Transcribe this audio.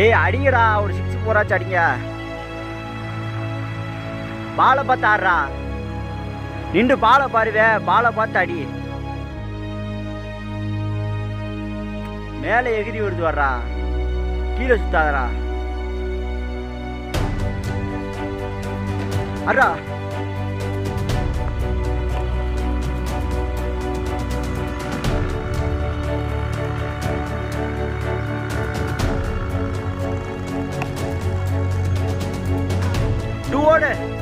ஏய் அடிங்கடா ஒரு சிக்ஸ் போராச்சு அடிங்க. பாலை பார்த்து ஆடுறா. நின்று பாலை பாருவே பாலை பார்த்து அடி. மேலே எகிரி விடுத்து வர்றா. கீழே சுத்தாதரா அடா रोड है